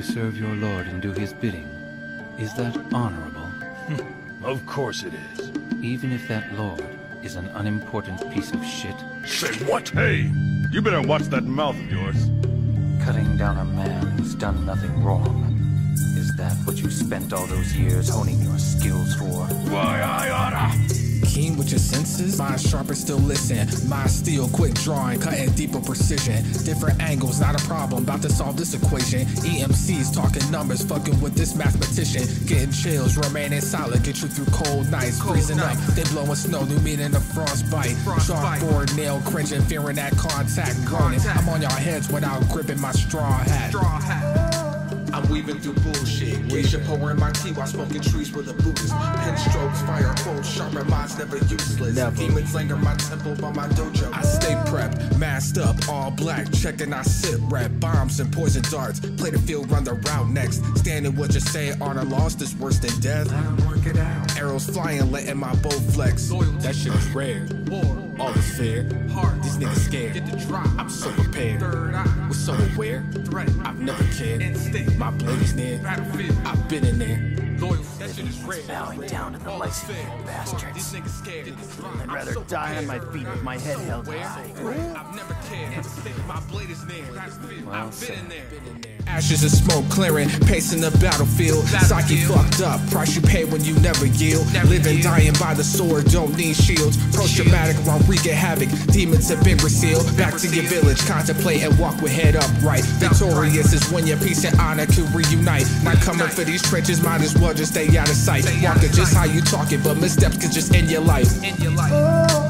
to serve your lord and do his bidding. Is that honorable? Hmm. Of course it is. Even if that lord is an unimportant piece of shit? Say what? Hey! You better watch that mouth of yours. Cutting down a man who's done nothing wrong. Is that what you spent all those years honing your skills for? Why, I oughta. Keen senses, mind sharp and still listen. Mind steel, quick drawing, cutting deeper precision. Different angles, not a problem. About to solve this equation. EMCs talking numbers, fucking with this mathematician. Getting chills, remaining solid, get you through cold nights. Freezing up, they blowing snow, new meaning of frostbite. Chalkboard, nail cringing, fearing that contact. Groaning, I'm on y'all heads without gripping my straw hat. I'm weaving through bullshit. Geisha pouring my tea while smoking trees with a Buddhist. Pen strokes, fire quotes, sharper minds never useless. Never. Demons linger my temple by my dojo. I stay prepped, masked up, all black, checking I sit rep. Bombs and poison darts, play the field, run the route next. Standing what you say, honor lost is worse than death. work it out. Arrows flying, letting my bow flex. That shit is rare. War. All is fair. Hard. These niggas scared. Get the drop. I'm so prepared. We're so aware. I've never cared. My blade is near. I've been in there. That shit is rare. Bowing down to the licensing bastards. I'd rather die on my feet with my head held high. I've never cared. My blade is near. Well I've said. been in there. Ashes and smoke clearing, pacing the battlefield. Psyche fucked up, price you pay when you never yield. Living, dying by the sword, don't need shields. Post traumatic while wreaking havoc. Demons have been resealed. Back to your village, contemplate and walk with head upright. Victorious is when your peace and honor can reunite. Not coming for these trenches, might as well just stay out of sight. Walking just how you talking, but missteps can just end your life. I'm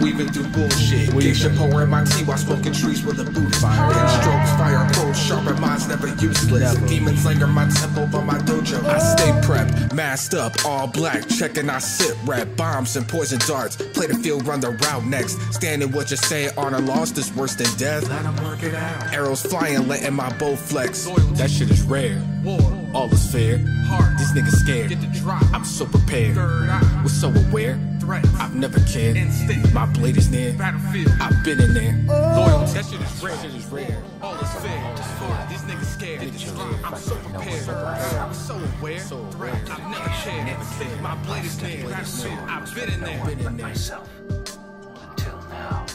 weaving through bullshit. Geisha pouring my tea while smoking trees with a Buddhist. Pen strokes, fire cold, sharper minds never useless. Demons linger my temple by my dojo. I stay prepped, masked up, all black, checking I sit rep. Bombs and poison darts, play the field, run the route next. Standing what you say, honor lost is worse than death. Let Let 'em work it out. Arrows flying, letting my bow flex. That shit is rare. War. All is fair. This nigga scared. I'm so prepared. We're so aware. I've never cared. My blade is near. Battlefield. I've been in there. Oh. Loyalty. That shit is rare. Shit is rare. All is fair. These niggas scared. I'm so prepared. I'm so aware. I've never cared. My blade is near. I've been in there. myself. Until now.